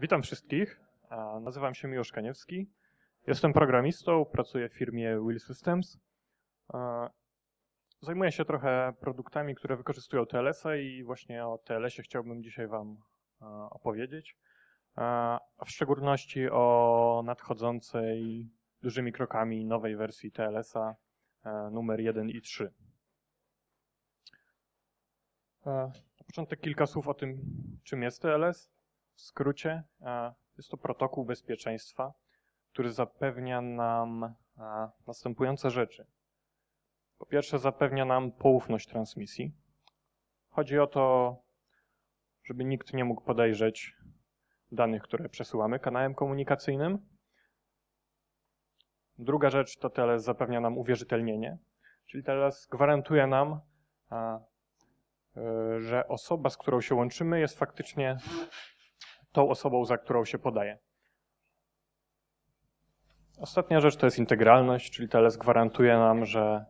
Witam wszystkich. Nazywam się Miłosz Kaniewski. Jestem programistą, pracuję w firmie Will Systems. Zajmuję się trochę produktami, które wykorzystują TLS-a i właśnie o TLS-ie chciałbym dzisiaj Wam opowiedzieć. A w szczególności o nadchodzącej dużymi krokami nowej wersji TLS-a e, numer 1 i 3. E, Na początek kilka słów o tym, czym jest TLS. W skrócie, e, jest to protokół bezpieczeństwa, który zapewnia nam e, następujące rzeczy. Po pierwsze, zapewnia nam poufność transmisji. Chodzi o to, żeby nikt nie mógł podejrzeć danych, które przesyłamy kanałem komunikacyjnym. Druga rzecz to TLS zapewnia nam uwierzytelnienie, czyli TLS gwarantuje nam, y, że osoba, z którą się łączymy, jest faktycznie tą osobą, za którą się podaje. Ostatnia rzecz to jest integralność, czyli TLS gwarantuje nam, że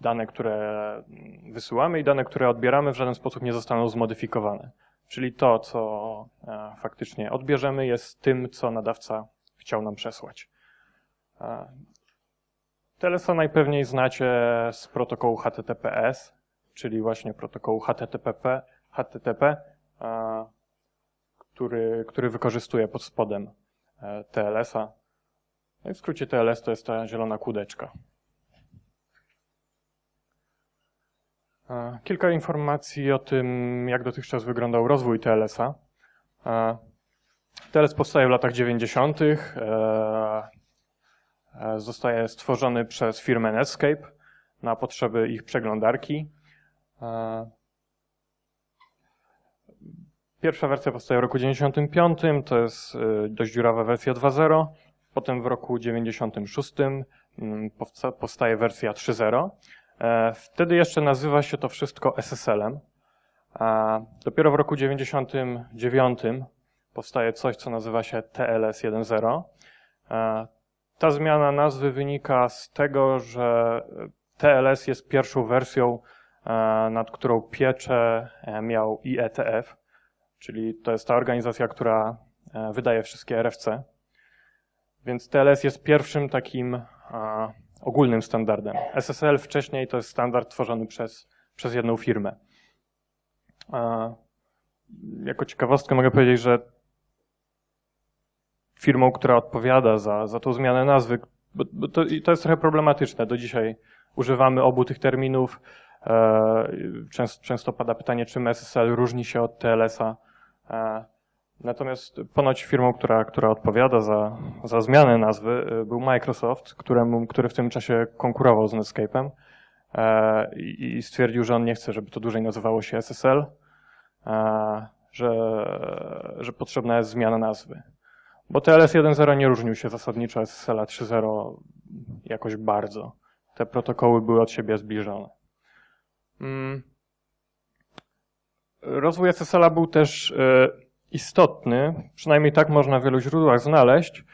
dane, które wysyłamy i dane, które odbieramy, w żaden sposób nie zostaną zmodyfikowane. Czyli to, co faktycznie odbierzemy, jest tym, co nadawca chciał nam przesłać. TLS-a najpewniej znacie z protokołu HTTPS, czyli właśnie protokołu HTTP, HTTP e, który, który wykorzystuje pod spodem e, TLS-a. No w skrócie TLS to jest ta zielona kłódeczka. E, Kilka informacji o tym, jak dotychczas wyglądał rozwój TLS-a. TLS powstaje w latach 90. e, e, Zostaje stworzony przez firmę Netscape na potrzeby ich przeglądarki. Pierwsza wersja powstaje w roku 95, to jest y, dość dziurawa wersja 2.0. Potem w roku 96 mm, powsta- powstaje wersja 3.0. E, Wtedy jeszcze nazywa się to wszystko SSL-em. Dopiero w roku 99 powstaje coś, co nazywa się TLS 1.0. E, Ta zmiana nazwy wynika z tego, że TLS jest pierwszą wersją, e, nad którą pieczę miał IETF, czyli to jest ta organizacja, która e, wydaje wszystkie RFC. Więc TLS jest pierwszym takim e, ogólnym standardem. SSL wcześniej to jest standard tworzony przez, przez jedną firmę. E, Jako ciekawostkę mogę powiedzieć, że firmą, która odpowiada za, za tą zmianę nazwy, bo, to, to jest trochę problematyczne. Do dzisiaj używamy obu tych terminów. Często, często pada pytanie, czym SSL różni się od TLS-a. E, Natomiast ponoć firmą, która, która odpowiada za, za zmianę nazwy, y, był Microsoft, któremu, który w tym czasie konkurował z Netscape'em e, i, stwierdził, że on nie chce, żeby to dłużej nazywało się SSL, e, że, że potrzebna jest zmiana nazwy. Bo TLS 1.0 nie różnił się zasadniczo SSL 3.0 jakoś bardzo. Te protokoły były od siebie zbliżone. Rozwój SSL-a był też e, istotny, przynajmniej tak można w wielu źródłach znaleźć,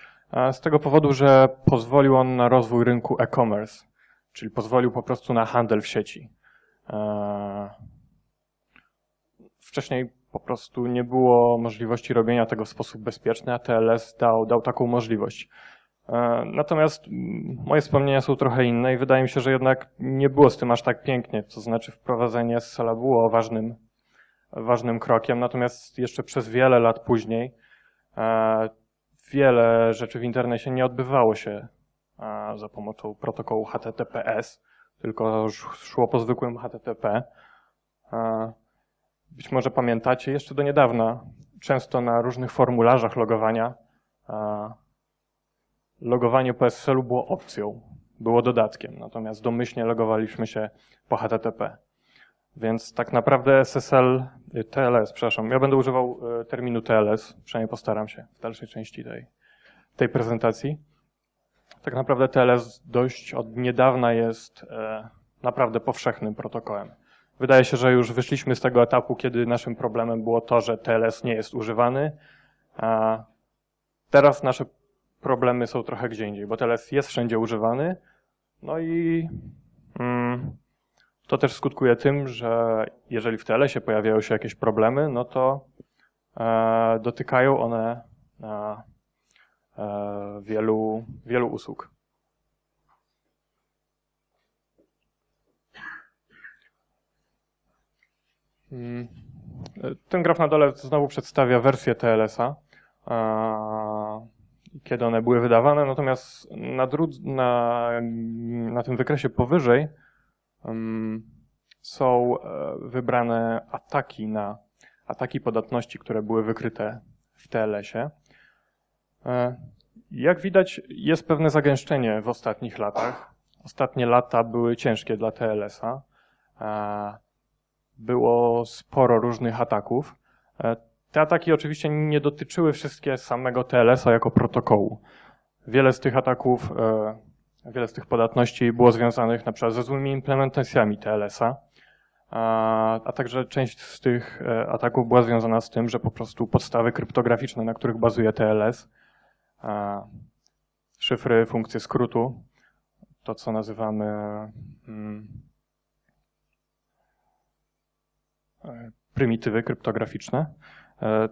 z tego powodu, że pozwolił on na rozwój rynku e-commerce, czyli pozwolił po prostu na handel w sieci. E, Wcześniej po prostu nie było możliwości robienia tego w sposób bezpieczny, a TLS dał, dał taką możliwość. E, Natomiast moje wspomnienia są trochę inne i wydaje mi się, że jednak nie było z tym aż tak pięknie. To znaczy wprowadzenie SSL-a było ważnym, ważnym krokiem, natomiast jeszcze przez wiele lat później e, wiele rzeczy w internecie nie odbywało się e, za pomocą protokołu HTTPS, tylko sz- szło po zwykłym HTTP. E, Być może pamiętacie, jeszcze do niedawna często na różnych formularzach logowania logowanie po SSL-u było opcją, było dodatkiem, natomiast domyślnie logowaliśmy się po HTTP. Więc tak naprawdę SSL, y, TLS, przepraszam, ja będę używał y, terminu TLS, przynajmniej postaram się w dalszej części tej, tej prezentacji. Tak naprawdę TLS dość od niedawna jest e, naprawdę powszechnym protokołem. Wydaje się, że już wyszliśmy z tego etapu, kiedy naszym problemem było to, że TLS nie jest używany. A teraz nasze problemy są trochę gdzie indziej, bo TLS jest wszędzie używany. No i mm, To też skutkuje tym, że jeżeli w TLS-ie pojawiają się jakieś problemy, no to e, dotykają one e, e, wielu, wielu usług. Mm. Ten graf na dole znowu przedstawia wersję TLS-a, kiedy one były wydawane, natomiast na, na, na tym wykresie powyżej są e, wybrane ataki na ataki podatności, które były wykryte w TLS-ie. E, jak widać, jest pewne zagęszczenie w ostatnich latach. Ostatnie lata były ciężkie dla TLS-a. E, było sporo różnych ataków. Te ataki oczywiście nie dotyczyły wszystkie samego TLS-a jako protokołu. Wiele z tych ataków Wiele z tych podatności było związanych na przykład ze złymi implementacjami TLS-a, a, a także część z tych e, ataków była związana z tym, że po prostu podstawy kryptograficzne, na których bazuje TLS, szyfry, funkcje skrótu, to co nazywamy hmm, prymitywy kryptograficzne, e,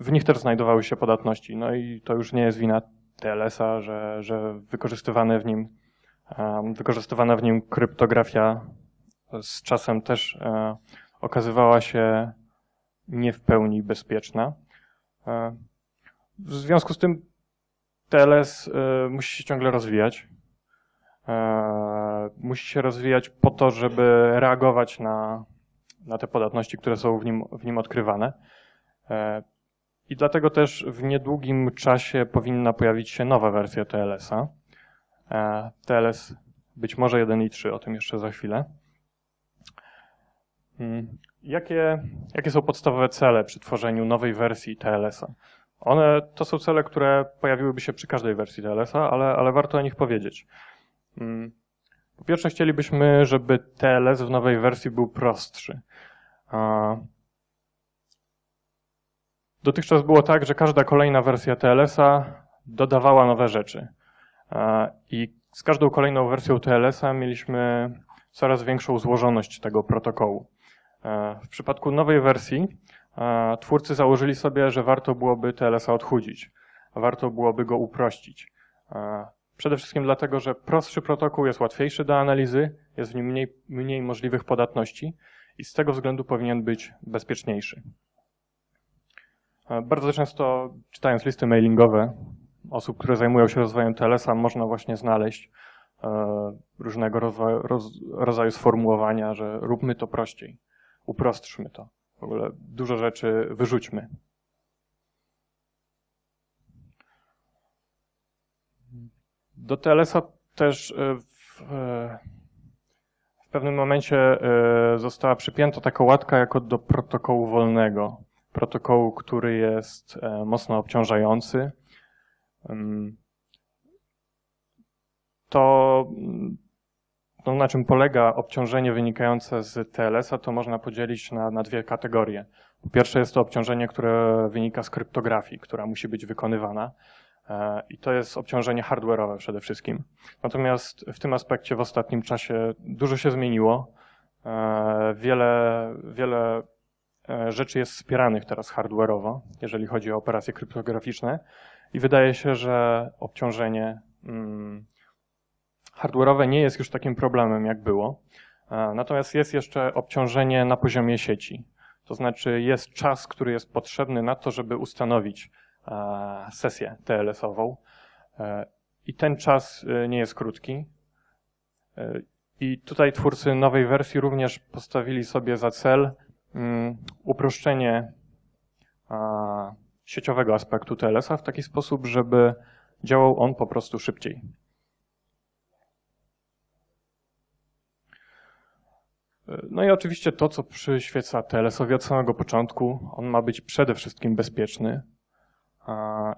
w nich też znajdowały się podatności. No i to już nie jest wina TLS-a, że, że w nim, wykorzystywana w nim kryptografia z czasem też e, okazywała się nie w pełni bezpieczna. E, w związku z tym TLS e, musi się ciągle rozwijać. Musi się rozwijać po to, żeby reagować na, na te podatności, które są w nim, w nim odkrywane. I dlatego też w niedługim czasie powinna pojawić się nowa wersja TLS-a. E, TLS być może 1 i 3, o tym jeszcze za chwilę. Hmm. Jakie, jakie są podstawowe cele przy tworzeniu nowej wersji TLS-a? One to są cele, które pojawiłyby się przy każdej wersji TLS-a, ale, ale warto o nich powiedzieć. Hmm. Po pierwsze, chcielibyśmy, żeby TLS w nowej wersji był prostszy. Dotychczas było tak, że każda kolejna wersja TLS-a dodawała nowe rzeczy. I z każdą kolejną wersją TLS-a mieliśmy coraz większą złożoność tego protokołu. W przypadku nowej wersji twórcy założyli sobie, że warto byłoby TLS-a odchudzić. Warto byłoby go uprościć. Przede wszystkim dlatego, że prostszy protokół jest łatwiejszy do analizy, jest w nim mniej, mniej możliwych podatności i z tego względu powinien być bezpieczniejszy. E, bardzo często czytając listy mailingowe osób, które zajmują się rozwojem TLS-a, można właśnie znaleźć e, różnego rodzaju sformułowania, że róbmy to prościej, uprostrzmy to. W ogóle dużo rzeczy wyrzućmy. Do TLS-a też e, w, w pewnym momencie została przypięta taka łatka jako do protokołu wolnego protokołu, który jest e, mocno obciążający. To, to na czym polega obciążenie wynikające z TLS-a, to można podzielić na, na dwie kategorie. Po pierwsze jest to obciążenie, które wynika z kryptografii, która musi być wykonywana. E, I to jest obciążenie hardware'owe przede wszystkim. Natomiast w tym aspekcie w ostatnim czasie dużo się zmieniło. E, wiele, wiele rzeczy jest wspieranych teraz hardware'owo, jeżeli chodzi o operacje kryptograficzne i wydaje się, że obciążenie mm, hardware'owe nie jest już takim problemem, jak było. E, natomiast jest jeszcze obciążenie na poziomie sieci. To znaczy jest czas, który jest potrzebny na to, żeby ustanowić e, sesję TLS-ową. I ten czas nie jest krótki. I tutaj twórcy nowej wersji również postawili sobie za cel uproszczenie sieciowego aspektu TLS-a w taki sposób, żeby działał on po prostu szybciej. No i oczywiście to, co przyświeca TLS-owi od samego początku, on ma być przede wszystkim bezpieczny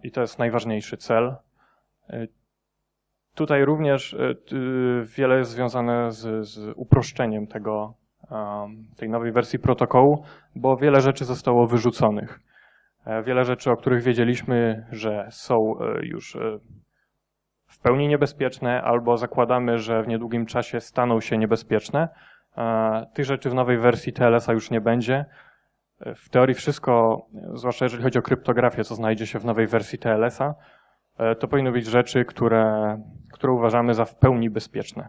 i to jest najważniejszy cel. Tutaj również wiele jest związane z, z uproszczeniem tego tej nowej wersji protokołu, bo wiele rzeczy zostało wyrzuconych. E, wiele rzeczy, o których wiedzieliśmy, że są e, już e, w pełni niebezpieczne, albo zakładamy, że w niedługim czasie staną się niebezpieczne, Tych rzeczy w nowej wersji TLS-a już nie będzie. W teorii wszystko, zwłaszcza jeżeli chodzi o kryptografię, co znajdzie się w nowej wersji TLS-a, to powinny być rzeczy, które, które uważamy za w pełni bezpieczne.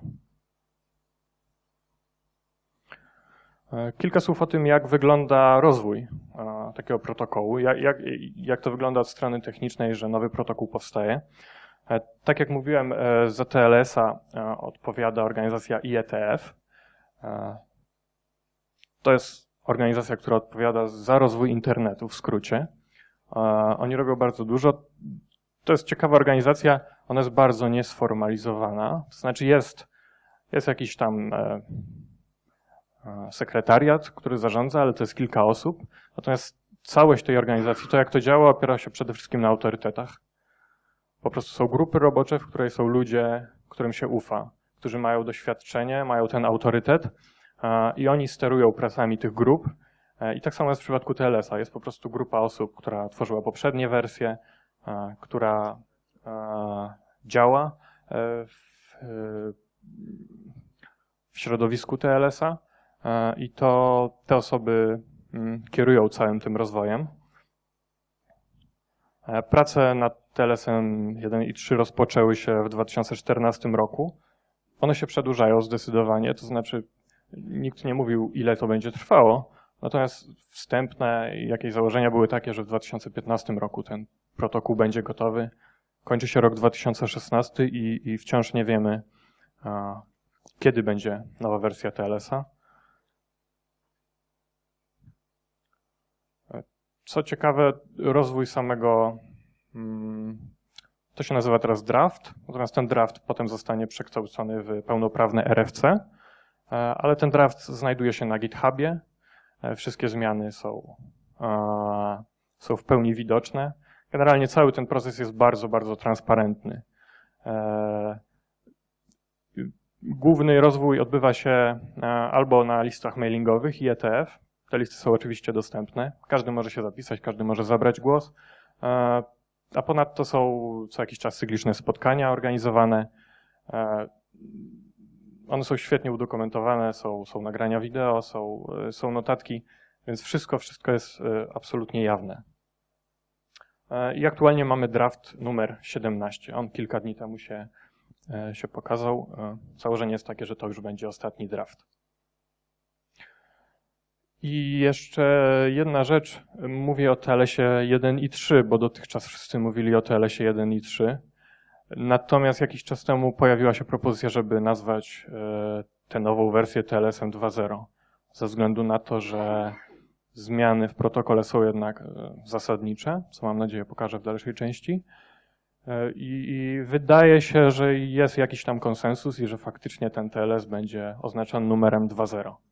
Kilka słów o tym, jak wygląda rozwój takiego protokołu, jak, jak, jak to wygląda od strony technicznej, że nowy protokół powstaje. E, tak jak mówiłem, e, za TLS-a e, odpowiada organizacja IETF. To jest organizacja, która odpowiada za rozwój internetu w skrócie. Oni robią bardzo dużo. To jest ciekawa organizacja, ona jest bardzo niesformalizowana. To znaczy jest, jest jakiś tam sekretariat, który zarządza, ale to jest kilka osób. Natomiast całość tej organizacji, to jak to działa, opiera się przede wszystkim na autorytetach. Po prostu są grupy robocze, w której są ludzie, którym się ufa, którzy mają doświadczenie, mają ten autorytet i oni sterują pracami tych grup. E, I tak samo jest w przypadku TLS-a. Jest po prostu grupa osób, która tworzyła poprzednie wersje, która działa e, w, środowisku TLS-a e, i to te osoby mm, kierują całym tym rozwojem. Prace nad TLSM 1 i 3 rozpoczęły się w 2014 roku. One się przedłużają zdecydowanie, to znaczy nikt nie mówił, ile to będzie trwało, natomiast wstępne jakieś założenia były takie, że w 2015 roku ten protokół będzie gotowy. Kończy się rok 2016 i, i wciąż nie wiemy, a, kiedy będzie nowa wersja TLS-a. Co ciekawe, rozwój samego Mm, to się nazywa teraz draft, natomiast ten draft potem zostanie przekształcony w pełnoprawne RFC, e, ale ten draft znajduje się na GitHubie. E, wszystkie zmiany są, e, są w pełni widoczne. Generalnie cały ten proces jest bardzo, bardzo transparentny. Główny rozwój odbywa się albo na listach mailingowych i ETF. Te listy są oczywiście dostępne. Każdy może się zapisać, każdy może zabrać głos. A ponadto są co jakiś czas cykliczne spotkania organizowane. E, one są świetnie udokumentowane, są, są nagrania wideo, są, e, są notatki, więc wszystko, wszystko jest e, absolutnie jawne. I aktualnie mamy draft numer 17. On kilka dni temu się, się pokazał. Założenie jest takie, że to już będzie ostatni draft. I jeszcze jedna rzecz. Mówię o TLS-ie 1 i 3, bo dotychczas wszyscy mówili o TLS-ie 1 i 3. Natomiast jakiś czas temu pojawiła się propozycja, żeby nazwać e, tę nową wersję TLS-em 2.0. Ze względu na to, że zmiany w protokole są jednak e, zasadnicze, co mam nadzieję pokażę w dalszej części. E, I, wydaje się, że jest jakiś tam konsensus i że faktycznie ten TLS będzie oznaczony numerem 2.0.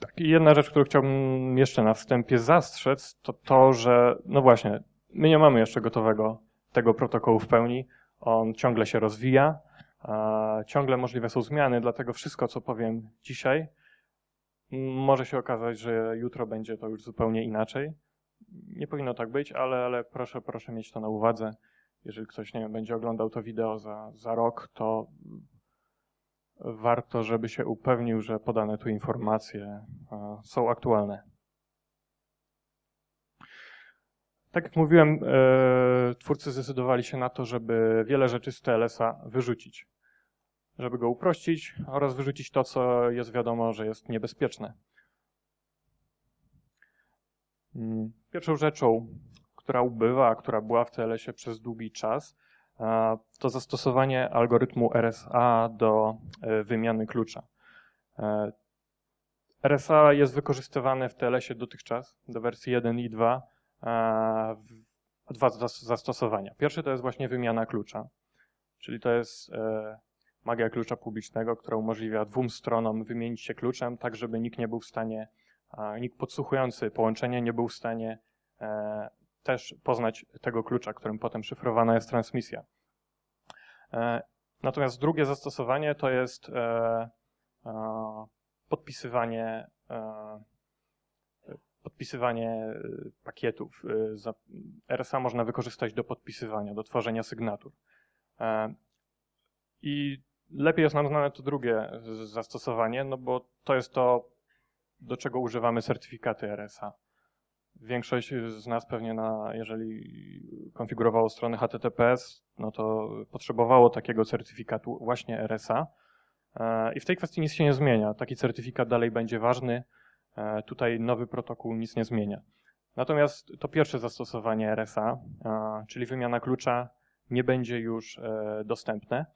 tak, i jedna rzecz, którą chciałbym jeszcze na wstępie zastrzec, to to, że no właśnie, my nie mamy jeszcze gotowego tego protokołu w pełni. On ciągle się rozwija, ciągle możliwe są zmiany, dlatego wszystko, co powiem dzisiaj, może się okazać, że jutro będzie to już zupełnie inaczej. Nie powinno tak być, ale, ale proszę, proszę mieć to na uwadze. Jeżeli ktoś nie wiem, będzie oglądał to wideo za, za rok, to warto, żeby się upewnił, że podane tu informacje są aktualne. Tak jak mówiłem, e, twórcy zdecydowali się na to, żeby wiele rzeczy z TLS-a wyrzucić. Żeby go uprościć oraz wyrzucić to, co jest wiadomo, że jest niebezpieczne. Mm, pierwszą rzeczą, która ubywa, która była w TLS-ie przez długi czas, to zastosowanie algorytmu RSA do e, wymiany klucza. E, RSA jest wykorzystywane w TLS-ie dotychczas do wersji 1 i 2 e, w dwa zastosowania. Pierwszy to jest właśnie wymiana klucza, czyli to jest magia klucza publicznego, która umożliwia dwóm stronom wymienić się kluczem, tak żeby nikt nie był w stanie, nikt podsłuchujący połączenie nie był w stanie też poznać tego klucza, którym potem szyfrowana jest transmisja. E, natomiast drugie zastosowanie to jest e, e, podpisywanie, podpisywanie pakietów. RSA można wykorzystać do podpisywania, do tworzenia sygnatur. I lepiej jest nam znane to drugie zastosowanie, no bo to jest to, do czego używamy certyfikaty RSA. Większość z nas pewnie, na, jeżeli konfigurowało strony HTTPS, no to potrzebowało takiego certyfikatu właśnie RSA. E, I w tej kwestii nic się nie zmienia. Taki certyfikat dalej będzie ważny. E, Tutaj nowy protokół nic nie zmienia. Natomiast to pierwsze zastosowanie RSA, e, czyli wymiana klucza, nie będzie już dostępne.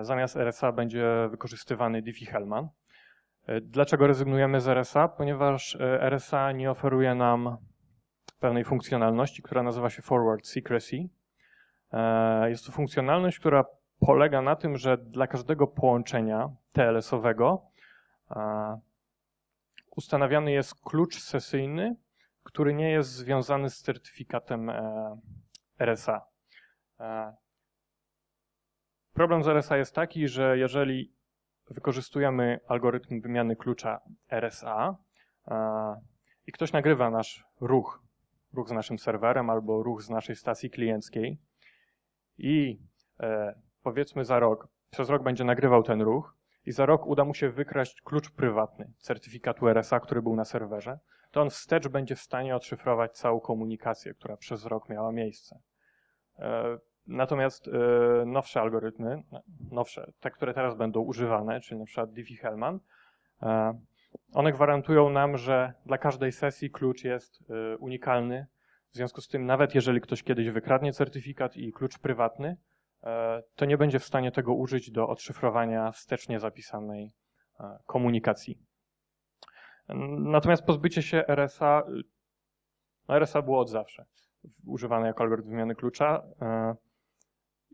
Zamiast RSA będzie wykorzystywany Diffie-Hellman. E, Dlaczego rezygnujemy z RSA? Ponieważ e, RSA nie oferuje nam pewnej funkcjonalności, która nazywa się Forward Secrecy. E, Jest to funkcjonalność, która polega na tym, że dla każdego połączenia TLS-owego ustanawiany jest klucz sesyjny, który nie jest związany z certyfikatem RSA. Problem z RSA jest taki, że jeżeli wykorzystujemy algorytm wymiany klucza RSA e, i ktoś nagrywa nasz ruch, ruch z naszym serwerem albo ruch z naszej stacji klienckiej i e, powiedzmy za rok, przez rok będzie nagrywał ten ruch i za rok uda mu się wykraść klucz prywatny certyfikatu RSA, który był na serwerze, to on wstecz będzie w stanie odszyfrować całą komunikację, która przez rok miała miejsce. Natomiast e, nowsze algorytmy, no, nowsze, te, które teraz będą używane, czyli na przykład Diffie-Hellman, e, one gwarantują nam, że dla każdej sesji klucz jest e, unikalny. W związku z tym, nawet jeżeli ktoś kiedyś wykradnie certyfikat i klucz prywatny, to nie będzie w stanie tego użyć do odszyfrowania wstecznie zapisanej komunikacji. Natomiast pozbycie się RSA, no RSA było od zawsze używane jako algorytm wymiany klucza.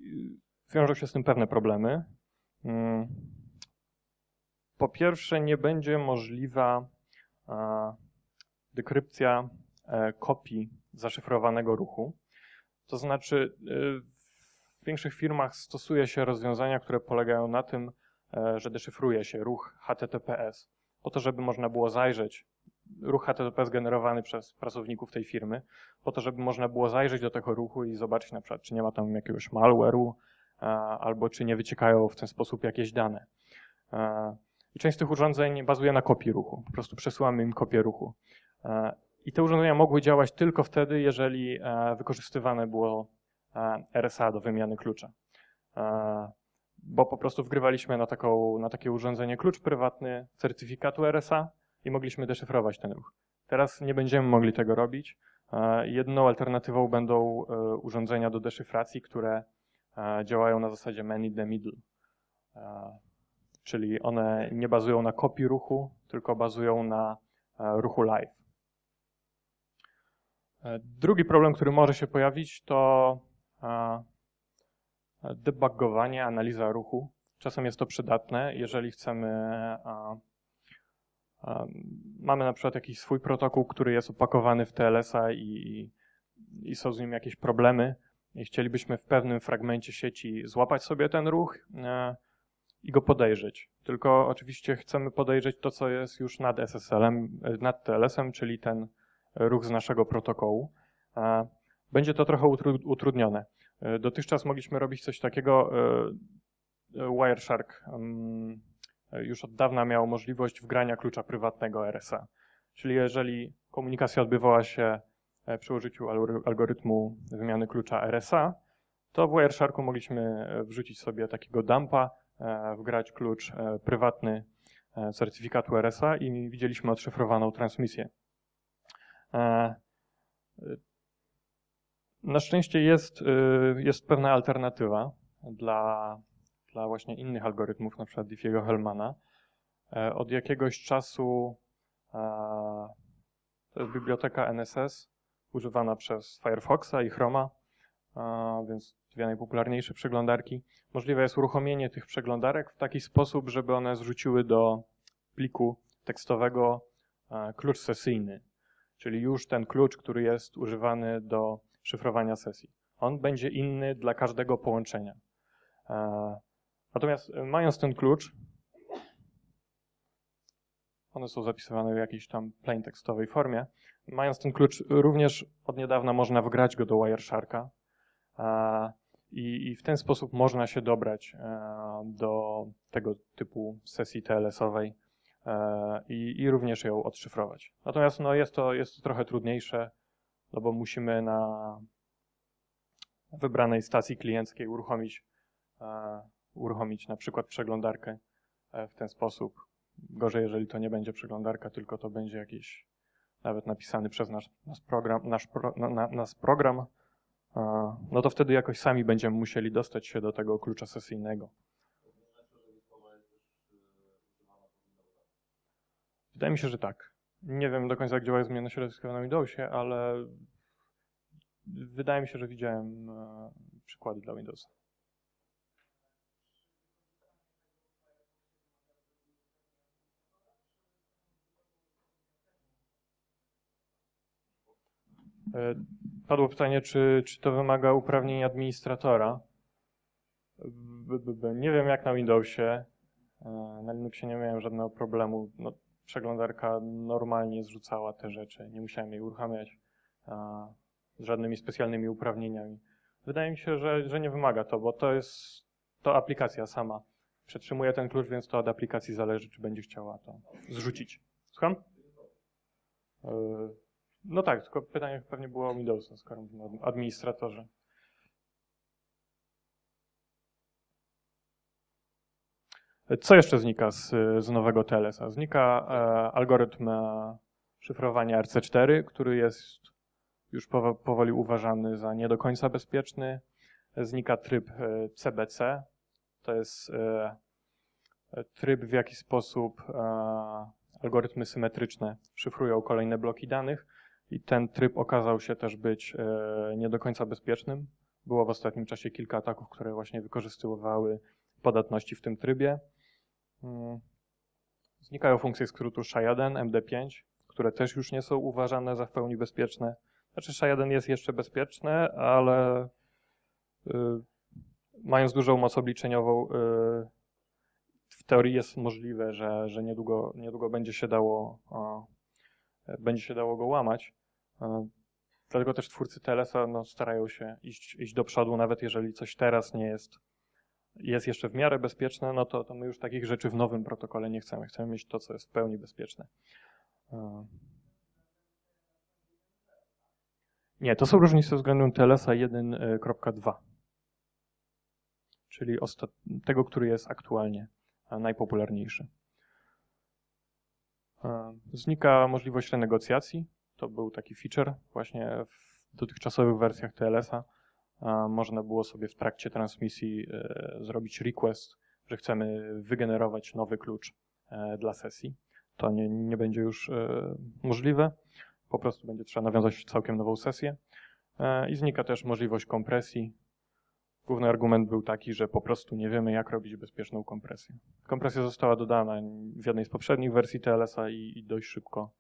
E, Wiążą się z tym pewne problemy. Mm. Po pierwsze, nie będzie możliwa dekrypcja e, kopii zaszyfrowanego ruchu. To znaczy, e, w większych firmach stosuje się rozwiązania, które polegają na tym, e, że deszyfruje się ruch HTTPS, po to, żeby można było zajrzeć, ruch HTTPS generowany przez pracowników tej firmy, po to, żeby można było zajrzeć do tego ruchu i zobaczyć na przykład, czy nie ma tam jakiegoś malware'u, albo czy nie wyciekają w ten sposób jakieś dane. I część z tych urządzeń bazuje na kopii ruchu. Po prostu przesyłamy im kopię ruchu. I te urządzenia mogły działać tylko wtedy, jeżeli wykorzystywane było RSA do wymiany klucza. Bo po prostu wgrywaliśmy na, taką, na takie urządzenie klucz prywatny certyfikatu RSA i mogliśmy deszyfrować ten ruch. Teraz nie będziemy mogli tego robić. E, Jedyną alternatywą będą e, urządzenia do deszyfracji, które e, działają na zasadzie man in the middle. Czyli one nie bazują na kopii ruchu, tylko bazują na ruchu live. Drugi problem, który może się pojawić, to e, debuggowanie, analiza ruchu. Czasem jest to przydatne, jeżeli chcemy. Mamy na przykład jakiś swój protokół, który jest opakowany w TLS-a i, i są z nim jakieś problemy i chcielibyśmy w pewnym fragmencie sieci złapać sobie ten ruch e, i go podejrzeć. Tylko oczywiście chcemy podejrzeć to, co jest już nad SSL-em, e, nad TLS-em, czyli ten ruch z naszego protokołu. E, Będzie to trochę utru- utrudnione. Dotychczas mogliśmy robić coś takiego. Wireshark już od dawna miał możliwość wgrania klucza prywatnego RSA. Czyli jeżeli komunikacja odbywała się e, przy użyciu algory- algorytmu wymiany klucza RSA, to w Wiresharku mogliśmy e, wrzucić sobie takiego dumpa, e, wgrać klucz e, prywatny e, certyfikatu RSA i widzieliśmy odszyfrowaną transmisję. E, e, Na szczęście jest, e, jest pewna alternatywa dla, dla właśnie innych algorytmów, na przykład Diffiego Hellmana. E, Od jakiegoś czasu e, to jest biblioteka NSS używana przez Firefoxa i Chroma, e, więc dwie najpopularniejsze przeglądarki. Możliwe jest uruchomienie tych przeglądarek w taki sposób, żeby one zrzuciły do pliku tekstowego klucz sesyjny, czyli już ten klucz, który jest używany do szyfrowania sesji. On będzie inny dla każdego połączenia. E, Natomiast e, mając ten klucz, one są zapisywane w jakiejś tam plain tekstowej formie. Mając ten klucz, również od niedawna można wgrać go do Wiresharka. E, I, I w ten sposób można się dobrać do tego typu sesji TLS-owej i, i również ją odszyfrować. Natomiast no, jest, to, jest to trochę trudniejsze, no bo musimy na wybranej stacji klienckiej uruchomić, uruchomić na przykład przeglądarkę w ten sposób. Gorzej, jeżeli to nie będzie przeglądarka, tylko to będzie jakiś nawet napisany przez nasz, nasz program, nasz pro, na, nasz program, no to wtedy jakoś sami będziemy musieli dostać się do tego klucza sesyjnego. Wydaje mi się, że tak. Nie wiem do końca, jak działa zmiana środowiskowa na Windowsie, ale wydaje mi się, że widziałem e, przykłady dla Windowsa. Padło pytanie, czy, czy to wymaga uprawnień administratora. Nie wiem jak na Windowsie. E, na Linuxie nie miałem żadnego problemu. No, przeglądarka normalnie zrzucała te rzeczy. Nie musiałem jej uruchamiać z żadnymi specjalnymi uprawnieniami. Wydaje mi się, że, że nie wymaga to, bo to jest to aplikacja sama. Przetrzymuje ten klucz, więc to od aplikacji zależy, czy będzie chciała to zrzucić. Słucham? E, no tak, tylko pytanie pewnie było o Windowsa, skoro mówimy o administratorze. Co jeszcze znika z, z nowego TLS-a? Znika e, algorytm e, szyfrowania RC4, który jest już powoli uważany za nie do końca bezpieczny. Znika tryb CBC. E, to jest e, tryb, w jaki sposób e, algorytmy symetryczne szyfrują kolejne bloki danych i ten tryb okazał się też być nie do końca bezpiecznym. Było w ostatnim czasie kilka ataków, które właśnie wykorzystywały podatności w tym trybie. Mm. Znikają funkcje skrótu SHA-1, MD5, które też już nie są uważane za w pełni bezpieczne. Znaczy SHA-1 jest jeszcze bezpieczny, ale y, mając dużą moc obliczeniową, y, w teorii jest możliwe, że, że niedługo, niedługo będzie się dało będzie się dało go łamać. Dlatego też twórcy TLS-a no, starają się iść, iść do przodu, nawet jeżeli coś teraz nie jest, jest jeszcze w miarę bezpieczne, no to, to my już takich rzeczy w nowym protokole nie chcemy. Chcemy mieć to, co jest w pełni bezpieczne. Nie, to są różnice względem TLS-a 1.2, czyli tego, który jest aktualnie najpopularniejszy. Znika możliwość renegocjacji. To był taki feature właśnie w dotychczasowych wersjach TLS-a. Można było sobie w trakcie transmisji e, zrobić request, że chcemy wygenerować nowy klucz e, dla sesji. To nie, nie będzie już e, możliwe. Po prostu będzie trzeba nawiązać całkiem nową sesję. I znika też możliwość kompresji. Główny argument był taki, że po prostu nie wiemy, jak robić bezpieczną kompresję. Kompresja została dodana w jednej z poprzednich wersji TLS-a i, i dość szybko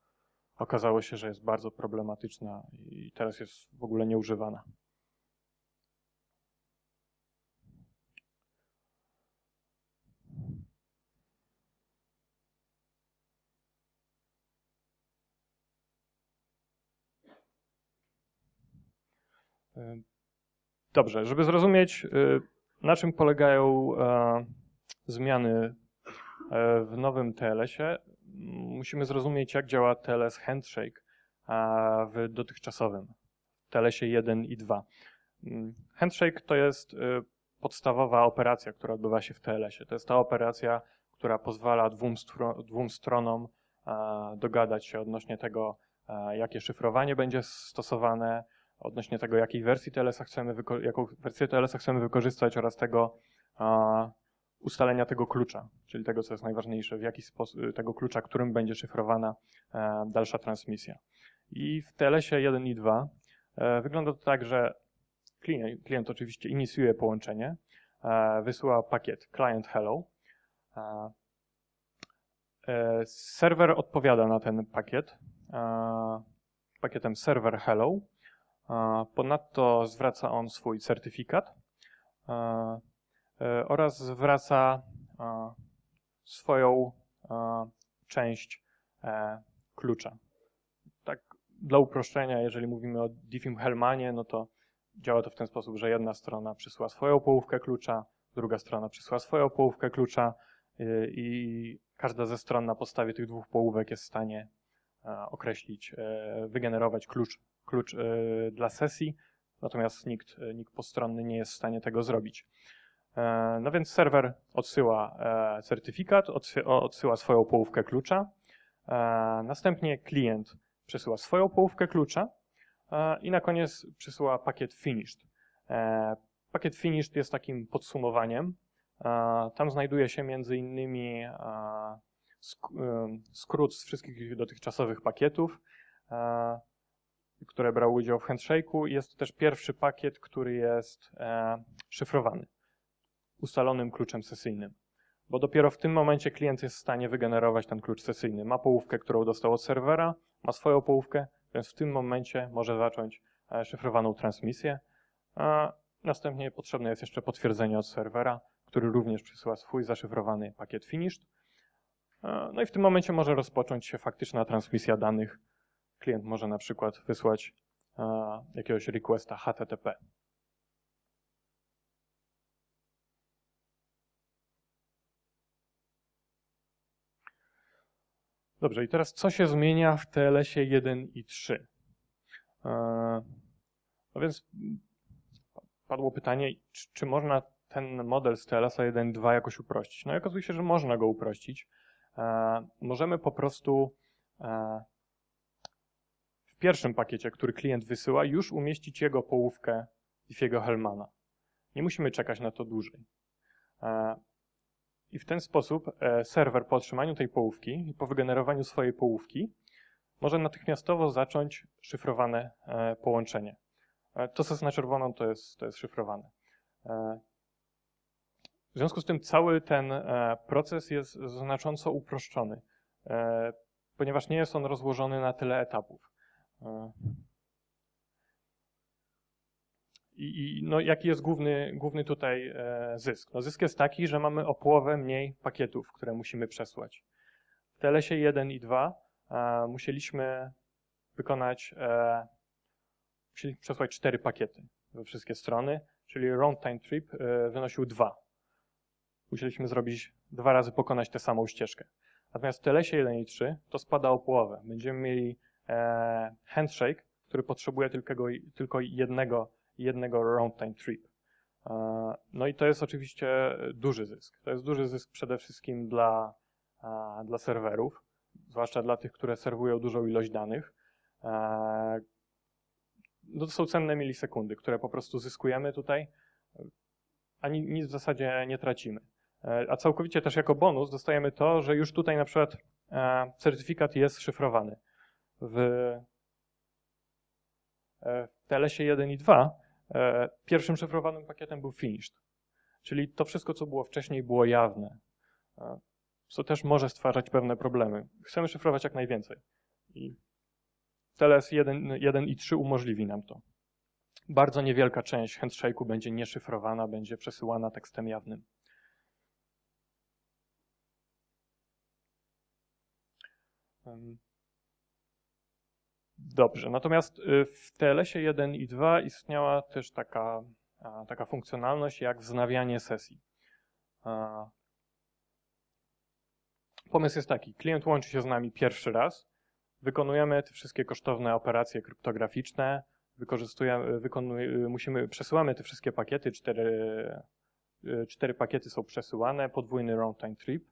okazało się, że jest bardzo problematyczna i teraz jest w ogóle nieużywana. E, dobrze, żeby zrozumieć, e, na czym polegają e, zmiany w nowym TLS-ie, musimy zrozumieć, jak działa TLS Handshake w dotychczasowym TLS-ie 1 i 2. Mm, handshake to jest podstawowa operacja, która odbywa się w TLS-ie. To jest ta operacja, która pozwala dwóm, dwóm stronom dogadać się odnośnie tego, jakie szyfrowanie będzie stosowane, odnośnie tego, jakiej wersji TLS-a chcemy, jaką wersję TLS-a chcemy wykorzystać oraz tego ustalenia tego klucza, czyli tego, co jest najważniejsze, w jaki sposób, tego klucza, którym będzie szyfrowana e, dalsza transmisja. I w TLS-ie 1 i 2 e, wygląda to tak, że klient, klient oczywiście inicjuje połączenie, e, wysyła pakiet client hello, serwer odpowiada na ten pakiet pakietem server hello, Ponadto zwraca on swój certyfikat oraz zwraca swoją część e, klucza. Tak dla uproszczenia, jeżeli mówimy o Diffim Hellmanie, no to działa to w ten sposób, że jedna strona przysyła swoją połówkę klucza, druga strona przysyła swoją połówkę klucza i każda ze stron na podstawie tych dwóch połówek jest w stanie e, określić, e, wygenerować klucz, klucz e, dla sesji, natomiast nikt, nikt postronny nie jest w stanie tego zrobić. No więc serwer odsyła certyfikat, odsyła swoją połówkę klucza, następnie klient przesyła swoją połówkę klucza i na koniec przysyła pakiet finished. Pakiet finished jest takim podsumowaniem. Tam znajduje się między innymi skrót z wszystkich dotychczasowych pakietów, które brały udział w handshake'u. Jest to też pierwszy pakiet, który jest e, szyfrowany ustalonym kluczem sesyjnym. Bo dopiero w tym momencie klient jest w stanie wygenerować ten klucz sesyjny. Ma połówkę, którą dostał od serwera, ma swoją połówkę, więc w tym momencie może zacząć e, szyfrowaną transmisję. A następnie potrzebne jest jeszcze potwierdzenie od serwera, który również przysyła swój zaszyfrowany pakiet finished. No i w tym momencie może rozpocząć się faktyczna transmisja danych. Klient może na przykład wysłać jakiegoś requesta HTTP. Dobrze, i teraz co się zmienia w TLS-ie 1 i 3? No więc padło pytanie, czy, czy można ten model z TLS-a 1 i 2 jakoś uprościć? No i okazuje się, że można go uprościć. E, możemy po prostu e, w pierwszym pakiecie, który klient wysyła, już umieścić jego połówkę Diffiego Hellmana. Nie musimy czekać na to dłużej. E, I w ten sposób serwer po otrzymaniu tej połówki i po wygenerowaniu swojej połówki może natychmiastowo zacząć szyfrowane połączenie. To, co jest na czerwono, to jest, to jest szyfrowane. W związku z tym cały ten e, proces jest znacząco uproszczony, e, ponieważ nie jest on rozłożony na tyle etapów. E, I, i no, jaki jest główny, główny tutaj zysk? No, zysk jest taki, że mamy o połowę mniej pakietów, które musimy przesłać. W TLS-ie 1 i 2 musieliśmy wykonać, musieliśmy przesłać cztery pakiety we wszystkie strony, czyli runtime trip wynosił 2 musieliśmy zrobić dwa razy pokonać tę samą ścieżkę. Natomiast w TLS 1 i 3 to spada o połowę. Będziemy mieli e, handshake, który potrzebuje tylko, tylko jednego, jednego runtime trip. E, no i to jest oczywiście duży zysk. To jest duży zysk przede wszystkim dla, e, dla serwerów, zwłaszcza dla tych, które serwują dużą ilość danych. E, no to są cenne milisekundy, które po prostu zyskujemy tutaj, a nic w zasadzie nie tracimy. A całkowicie też jako bonus dostajemy to, że już tutaj na przykład certyfikat jest szyfrowany. W, w TLS-ie 1 i 2 pierwszym szyfrowanym pakietem był finished. Czyli to wszystko, co było wcześniej, było jawne. Co też może stwarzać pewne problemy. Chcemy szyfrować jak najwięcej. I TLS 1, 1 i 3 umożliwi nam to. Bardzo niewielka część handshake'u będzie nieszyfrowana, będzie przesyłana tekstem jawnym. Dobrze, natomiast y, w TLS-ie 1 i 2 istniała też taka, taka funkcjonalność jak wznawianie sesji. Pomysł jest taki, klient łączy się z nami pierwszy raz, wykonujemy te wszystkie kosztowne operacje kryptograficzne, wykorzystujemy, wykonujemy, musimy, przesyłamy te wszystkie pakiety, cztery, y, cztery pakiety są przesyłane, podwójny runtime trip.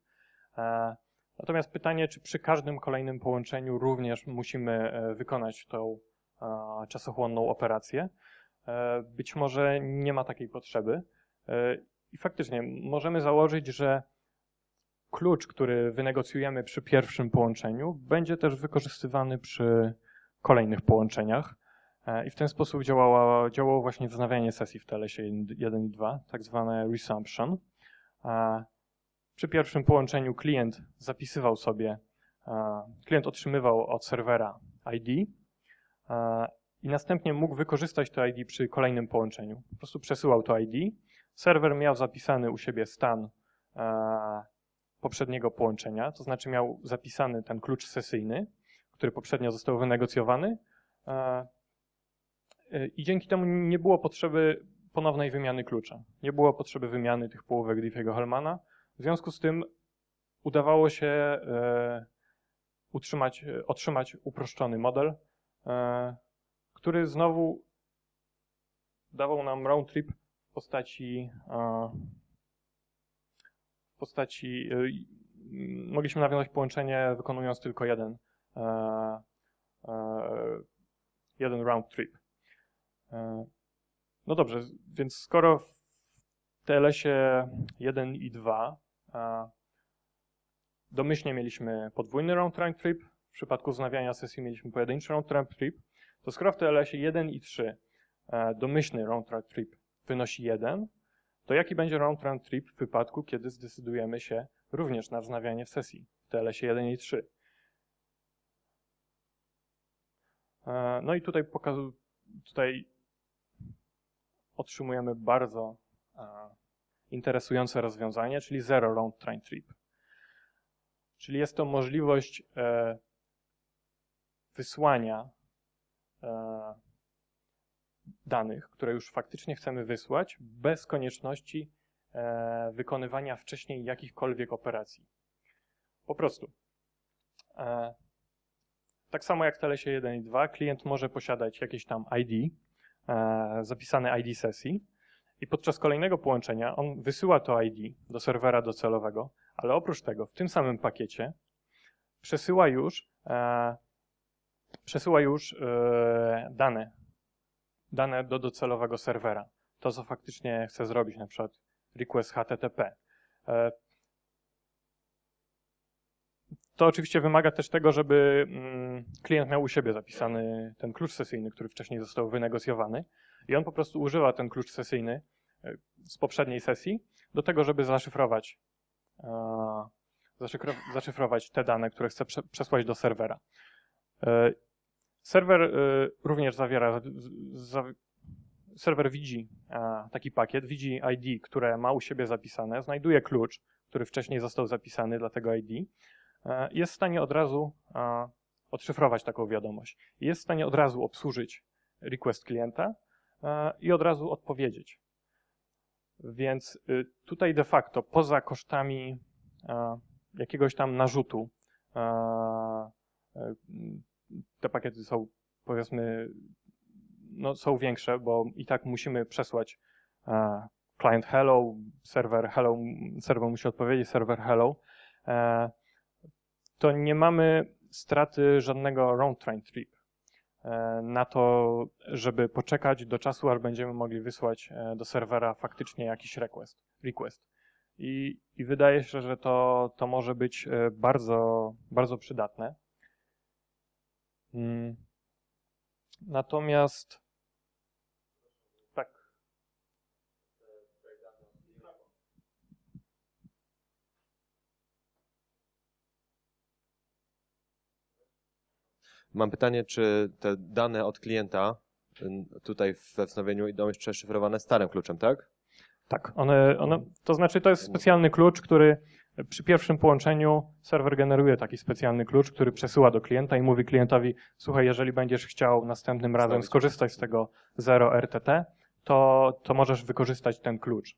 Natomiast pytanie, czy przy każdym kolejnym połączeniu również musimy e, wykonać tą czasochłonną operację? E, być może nie ma takiej potrzeby. E, I faktycznie możemy założyć, że klucz, który wynegocjujemy przy pierwszym połączeniu, będzie też wykorzystywany przy kolejnych połączeniach. I w ten sposób działało, działało właśnie wznawianie sesji w TLS 1 i 2, tak zwane resumption. Przy pierwszym połączeniu klient zapisywał sobie, e, klient otrzymywał od serwera ID e, i następnie mógł wykorzystać to ID przy kolejnym połączeniu. Po prostu przesyłał to ID. Serwer miał zapisany u siebie stan e, poprzedniego połączenia, to znaczy miał zapisany ten klucz sesyjny, który poprzednio został wynegocjowany I dzięki temu nie było potrzeby ponownej wymiany klucza. Nie było potrzeby wymiany tych połówek Diffiego Hellmana. W związku z tym udawało się e, utrzymać, otrzymać uproszczony model, e, który znowu dawał nam round trip w postaci e, w postaci mogliśmy nawiązać połączenie wykonując tylko jeden jeden round trip. No dobrze, więc skoro w TLS-ie 1 i 2 e, domyślnie mieliśmy podwójny round trip, w przypadku wznawiania sesji mieliśmy pojedynczy round trip, to skoro w TLS-ie 1 i 3 e, domyślny round trip wynosi 1, to jaki będzie round trip w wypadku, kiedy zdecydujemy się również na wznawianie w sesji w TLS-ie 1 i 3? E, No i tutaj tutaj otrzymujemy bardzo e, interesujące rozwiązanie, czyli zero round train trip. Czyli jest to możliwość e, wysłania e, danych, które już faktycznie chcemy wysłać, bez konieczności e, wykonywania wcześniej jakichkolwiek operacji. Po prostu. E, tak samo jak w telesie 1 i 2, klient może posiadać jakieś tam ID, e, zapisane ID sesji i podczas kolejnego połączenia on wysyła to ID do serwera docelowego, ale oprócz tego w tym samym pakiecie przesyła już, e, przesyła już e, dane, dane do docelowego serwera. To, co faktycznie chce zrobić, na przykład request HTTP. E, to oczywiście wymaga też tego, żeby mm, klient miał u siebie zapisany ten klucz sesyjny, który wcześniej został wynegocjowany i on po prostu używa ten klucz sesyjny e, z poprzedniej sesji do tego, żeby zaszyfrować, e, zaszyfro- zaszyfrować te dane, które chce prze- przesłać do serwera. E, Serwer również zawiera, serwer widzi taki pakiet, widzi ID, które ma u siebie zapisane, znajduje klucz, który wcześniej został zapisany dla tego ID, jest w stanie od razu odszyfrować taką wiadomość. Jest w stanie od razu obsłużyć request klienta i od razu odpowiedzieć. Więc y, tutaj de facto poza kosztami e, jakiegoś tam narzutu e, e, te pakiety są powiedzmy no, są większe, bo i tak musimy przesłać e, client hello, serwer hello, serwer musi odpowiedzieć, serwer hello. E, to nie mamy straty żadnego round train trip e, na to, żeby poczekać do czasu, aż będziemy mogli wysłać e, do serwera faktycznie jakiś request. request. I, I wydaje się, że to, to może być e, bardzo, bardzo przydatne. Mm. Natomiast Mam pytanie, czy te dane od klienta tutaj we wznowieniu idą jeszcze szyfrowane starym kluczem, tak? Tak, one, one, to znaczy to jest specjalny klucz, który przy pierwszym połączeniu serwer generuje taki specjalny klucz, który przesyła do klienta i mówi klientowi, słuchaj, jeżeli będziesz chciał następnym razem skorzystać z tego 0 RTT, to, to możesz wykorzystać ten klucz.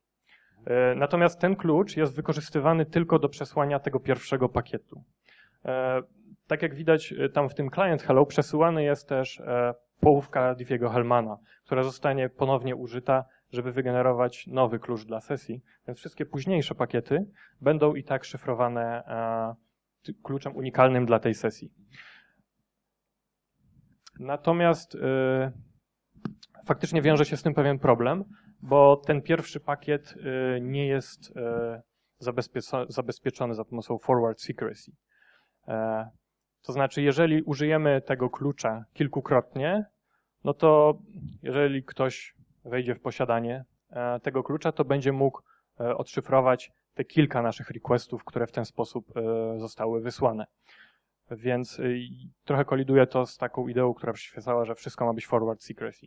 E, Natomiast ten klucz jest wykorzystywany tylko do przesłania tego pierwszego pakietu. Tak jak widać e, tam w tym client hello przesyłany jest też e, połówka Diffiego Hellmana, która zostanie ponownie użyta żeby wygenerować nowy klucz dla sesji. Więc wszystkie późniejsze pakiety będą i tak szyfrowane e, kluczem unikalnym dla tej sesji. Natomiast faktycznie wiąże się z tym pewien problem, bo ten pierwszy pakiet nie jest zabezpieczony za pomocą forward secrecy. To znaczy, jeżeli użyjemy tego klucza kilkukrotnie, no to jeżeli ktoś wejdzie w posiadanie e, tego klucza, to będzie mógł e, odszyfrować te kilka naszych requestów, które w ten sposób e, zostały wysłane. Więc trochę koliduje to z taką ideą, która przyświecała, że wszystko ma być forward secrecy.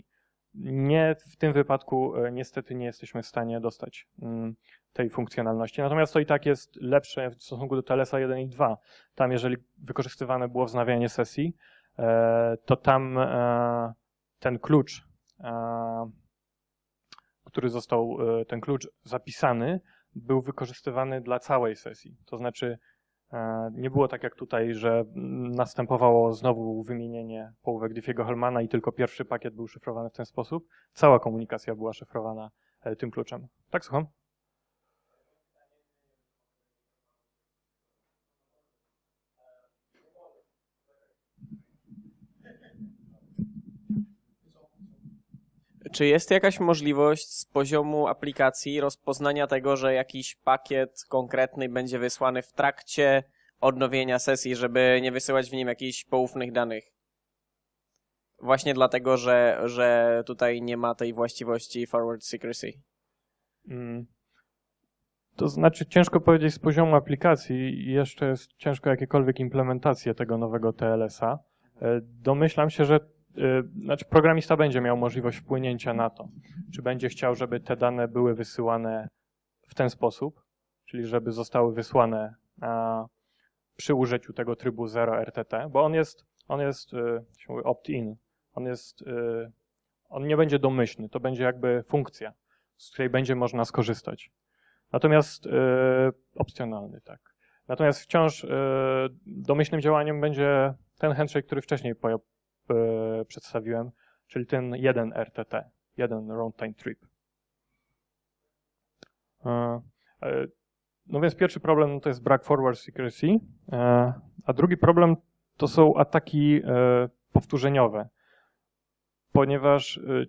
Nie, w tym wypadku e, niestety nie jesteśmy w stanie dostać mm, tej funkcjonalności. Natomiast to i tak jest lepsze w stosunku do TLS-a 1 i 2. Tam, jeżeli wykorzystywane było wznawianie sesji, e, to tam e, ten klucz który został ten klucz zapisany, był wykorzystywany dla całej sesji. To znaczy, nie było tak jak tutaj, że następowało znowu wymienienie połówek Diffiego-Hellmana i tylko pierwszy pakiet był szyfrowany w ten sposób. Cała komunikacja była szyfrowana e, tym kluczem. Tak, słucham? Czy jest jakaś możliwość z poziomu aplikacji rozpoznania tego, że jakiś pakiet konkretny będzie wysłany w trakcie odnowienia sesji, żeby nie wysyłać w nim jakichś poufnych danych? Właśnie dlatego, że, że tutaj nie ma tej właściwości forward secrecy. Mm. To znaczy, ciężko powiedzieć z poziomu aplikacji jeszcze jest ciężko jakiekolwiek implementację tego nowego TLS-a. E, Domyślam się, że znaczy programista będzie miał możliwość wpłynięcia na to, czy będzie chciał, żeby te dane były wysyłane w ten sposób, czyli żeby zostały wysłane przy użyciu tego trybu 0 RTT, bo on jest, on jest mówi opt-in, on jest, e, on nie będzie domyślny, to będzie jakby funkcja, z której będzie można skorzystać. Natomiast opcjonalny, tak. Natomiast wciąż domyślnym działaniem będzie ten handshake, który wcześniej przedstawiłem, czyli ten jeden RTT, jeden runtime trip. E, e, no więc pierwszy problem to jest brak forward secrecy, e, a drugi problem to są ataki e, powtórzeniowe, ponieważ e,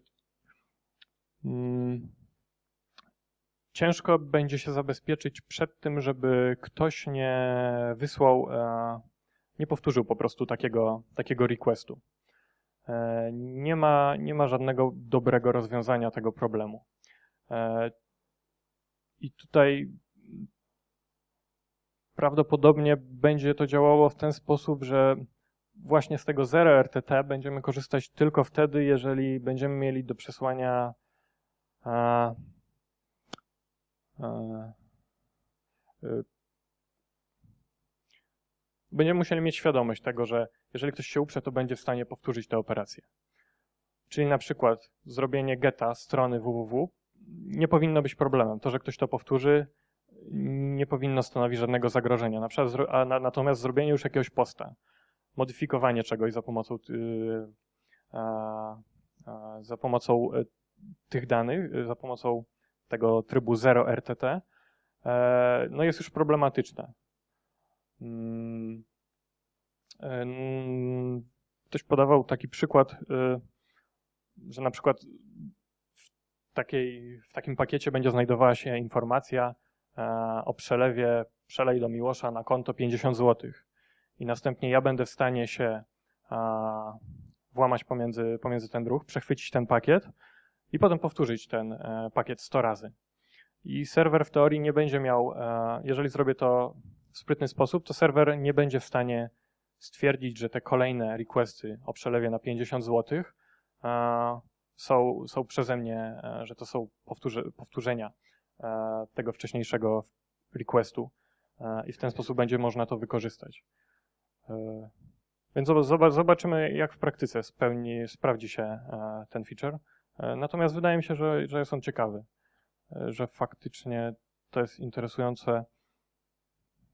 mm, ciężko będzie się zabezpieczyć przed tym, żeby ktoś nie wysłał, e, nie powtórzył po prostu takiego, takiego requestu. E, Nie ma, nie ma żadnego dobrego rozwiązania tego problemu. E, I tutaj prawdopodobnie będzie to działało w ten sposób, że właśnie z tego 0 RTT będziemy korzystać tylko wtedy, jeżeli będziemy mieli do przesłania e, będziemy musieli mieć świadomość tego, że jeżeli ktoś się uprze, to będzie w stanie powtórzyć tę operację. Czyli na przykład zrobienie geta strony www nie powinno być problemem. To, że ktoś to powtórzy, nie powinno stanowić żadnego zagrożenia. Na przykład, a na, natomiast zrobienie już jakiegoś posta, modyfikowanie czegoś za pomocą, yy, a, a, za pomocą y, tych danych, y, za pomocą tego trybu 0 RTT, e, no jest już problematyczne. Em, Ktoś podawał taki przykład, y, że na przykład w, takiej, w takim pakiecie będzie znajdowała się informacja e, o przelewie, przelej do Miłosza na konto 50 zł. I następnie ja będę w stanie się włamać pomiędzy, pomiędzy ten ruch, przechwycić ten pakiet i potem powtórzyć ten e, pakiet 100 razy. I serwer w teorii nie będzie miał, e, jeżeli zrobię to w sprytny sposób, to serwer nie będzie w stanie stwierdzić, że te kolejne requesty o przelewie na 50 zł e, są, są przeze mnie, e, że to są powtórzy, powtórzenia e, tego wcześniejszego requestu i w ten sposób będzie można to wykorzystać. Więc zob- zoba- zobaczymy, jak w praktyce spełni, sprawdzi się ten feature. Natomiast wydaje mi się, że, że jest on ciekawy, że faktycznie to jest interesujące,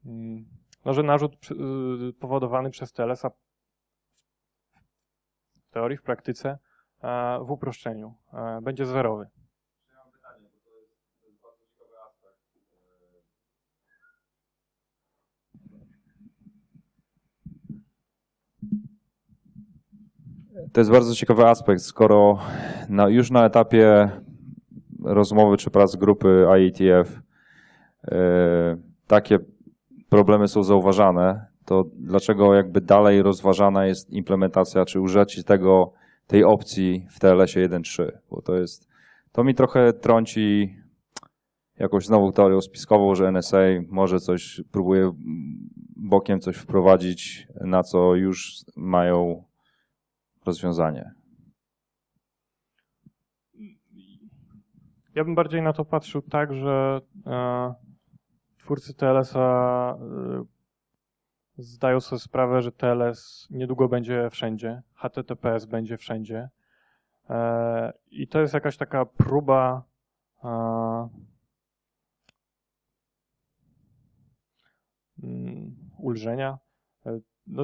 mm, no, że narzut y, powodowany przez TLS-a w teorii, w praktyce, e, w uproszczeniu e, będzie zerowy. To jest bardzo ciekawy aspekt, skoro na, już na etapie rozmowy czy prac grupy IETF e, takie problemy są zauważane, to dlaczego jakby dalej rozważana jest implementacja czy użycie tego, tej opcji w TLS-ie 1.3? Bo to jest, to mi trochę trąci jakąś znowu teorią spiskową, że NSA może coś, próbuje bokiem coś wprowadzić, na co już mają rozwiązanie. Ja bym bardziej na to patrzył tak, że e, twórcy TLS-a e, zdają sobie sprawę, że TLS niedługo będzie wszędzie, HTTPS będzie wszędzie. E, I to jest jakaś taka próba mm, ulżenia. E, No,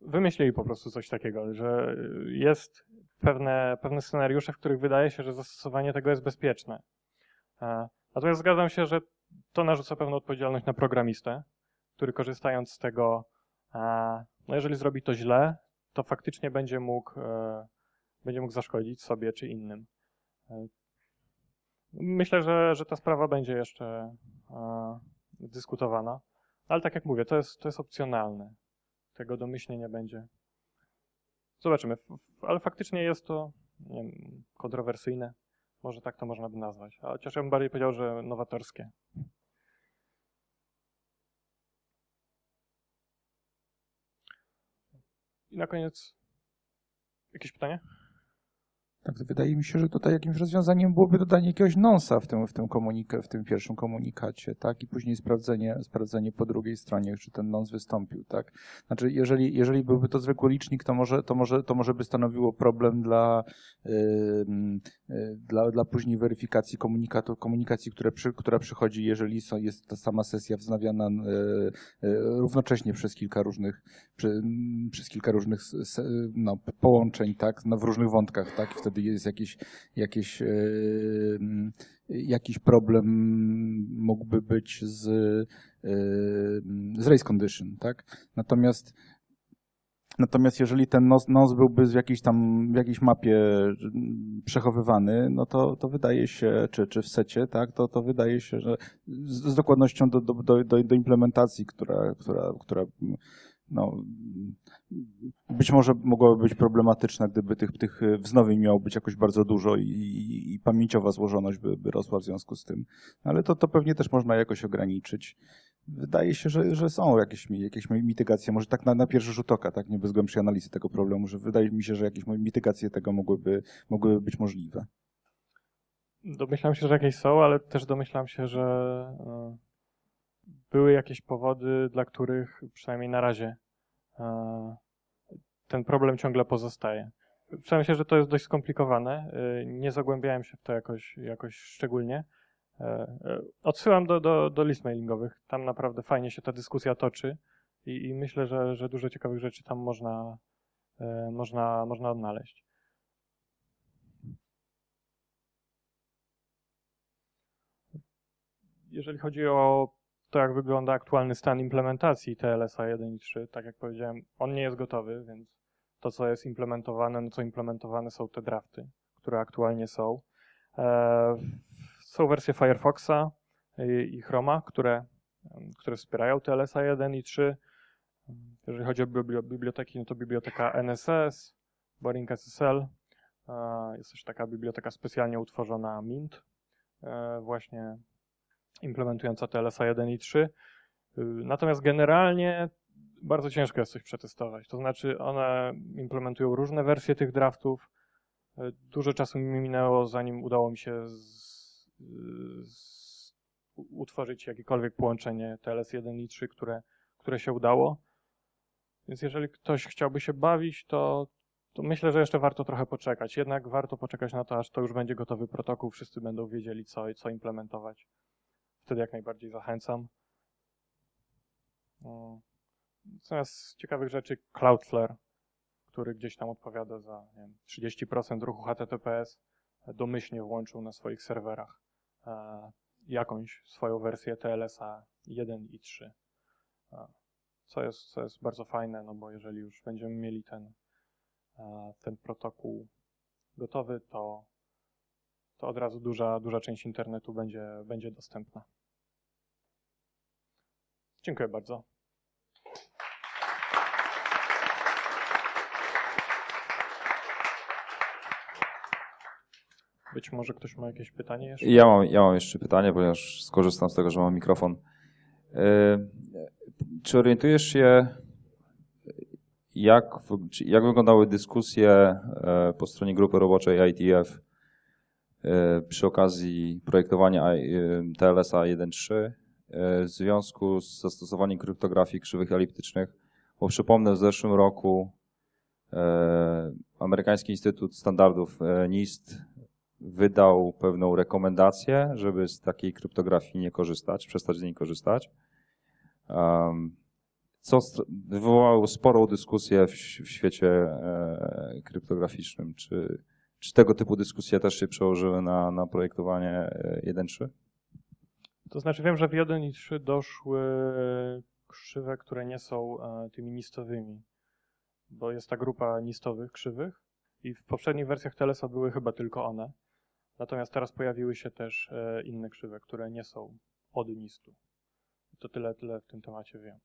wymyślili po prostu coś takiego, że jest pewne, pewne scenariusze, w których wydaje się, że zastosowanie tego jest bezpieczne. E, Natomiast zgadzam się, że to narzuca pewną odpowiedzialność na programistę, który korzystając z tego, e, no jeżeli zrobi to źle, to faktycznie będzie mógł, e, będzie mógł zaszkodzić sobie czy innym. E, Myślę, że, że ta sprawa będzie jeszcze dyskutowana, ale tak jak mówię, to jest, to jest opcjonalne. Tego domyślnie nie będzie. Zobaczymy, ale faktycznie jest to wiem, kontrowersyjne. Może tak to można by nazwać. A chociaż ja bym bardziej powiedział, że nowatorskie. I na koniec jakieś pytanie? Tak, wydaje mi się, że tutaj jakimś rozwiązaniem byłoby dodanie jakiegoś nonsa w tym, w tym, komunika- w tym pierwszym komunikacie, tak? I później sprawdzenie, sprawdzenie po drugiej stronie, czy ten nons wystąpił, tak? Znaczy, jeżeli, jeżeli byłby to zwykły licznik, to może, to może, to może by stanowiło problem dla, ym, y, dla, dla później weryfikacji komunikatu, komunikacji, które przy, która przychodzi, jeżeli są, jest ta sama sesja wznawiana y, y, równocześnie przez kilka różnych, przy, mm, przez kilka różnych no, połączeń, tak? No, w różnych wątkach, tak? I wtedy jest jakiś, jakieś, yy, mm, jakiś problem mógłby być z, yy, z race condition, tak? Natomiast Natomiast jeżeli ten nos, nos byłby w jakiejś tam, w jakiejś mapie mm, przechowywany, no to, to wydaje się, czy, czy w secie, tak, to, to wydaje się, że z, z dokładnością do, do, do, do, do implementacji, która, która, która no, być może mogłaby być problematyczna, gdyby tych, tych wznowień miało być jakoś bardzo dużo i, i, i pamięciowa złożoność by, by rosła w związku z tym. Ale to, to pewnie też można jakoś ograniczyć. Wydaje się, że, że są jakieś, jakieś mitygacje, może tak na, na pierwszy rzut oka, tak, nie bez głębszej analizy tego problemu, że wydaje mi się, że jakieś mitygacje tego mogłyby, mogłyby być możliwe. Domyślam się, że jakieś są, ale też domyślam się, że e, były jakieś powody, dla których przynajmniej na razie e, ten problem ciągle pozostaje. Przyznam się, że to jest dość skomplikowane. e, Nie zagłębiałem się w to jakoś, jakoś szczególnie. E, Odsyłam do, do, do list mailingowych. Tam naprawdę fajnie się ta dyskusja toczy i, i myślę, że, że dużo ciekawych rzeczy tam można, można, można odnaleźć. jeżeli chodzi o to, jak wygląda aktualny stan implementacji TLS-a 1 i 3, tak jak powiedziałem, on nie jest gotowy, więc to, co jest implementowane, no co implementowane są te drafty, które aktualnie są. E, są wersje Firefoxa i, Chroma, które, które wspierają TLS-a 1 i 3. Jeżeli chodzi o bibli- biblioteki, no to biblioteka NSS, Boring SSL. E, jest też taka biblioteka specjalnie utworzona Mint, e, właśnie implementująca TLS 1 i 3. Y, Natomiast generalnie bardzo ciężko jest coś przetestować. To znaczy one implementują różne wersje tych draftów. Y, Dużo czasu mi minęło, zanim udało mi się z, z, utworzyć jakiekolwiek połączenie TLS 1 i 3, które, które się udało. Więc jeżeli ktoś chciałby się bawić, to, to myślę, że jeszcze warto trochę poczekać. Jednak warto poczekać na to, aż to już będzie gotowy protokół, wszyscy będą wiedzieli, co, co implementować wtedy jak najbardziej zachęcam. Mm. Natomiast z ciekawych rzeczy Cloudflare, który gdzieś tam odpowiada za wiem, 30% ruchu HTTPS, domyślnie włączył na swoich serwerach e, jakąś swoją wersję TLS-a 1 i 3. E, co, jest, co jest bardzo fajne, no bo jeżeli już będziemy mieli ten, e, ten protokół gotowy, to, to od razu duża, duża część internetu będzie, będzie dostępna. Dziękuję bardzo. Być może ktoś ma jakieś pytanie jeszcze? Ja mam, ja mam jeszcze pytanie, ponieważ skorzystam z tego, że mam mikrofon. E, Czy orientujesz się, jak, jak wyglądały dyskusje e, po stronie grupy roboczej ITF e, przy okazji projektowania e, TLS-a 1.3 e, w związku z zastosowaniem kryptografii krzywych eliptycznych? Bo przypomnę, w zeszłym roku e, amerykański Instytut Standardów e, NIST wydał pewną rekomendację, żeby z takiej kryptografii nie korzystać, przestać z niej korzystać. Co wywołało sporą dyskusję w, świecie e, kryptograficznym. Czy, czy tego typu dyskusje też się przełożyły na, na projektowanie e, 1.3? To znaczy wiem, że w 1 i 3 doszły krzywe, które nie są e, tymi nistowymi, bo jest ta grupa nistowych krzywych i w poprzednich wersjach Telesa były chyba tylko one. Natomiast teraz pojawiły się też e, inne krzywe, które nie są od nistu. To tyle, tyle w tym temacie wiem.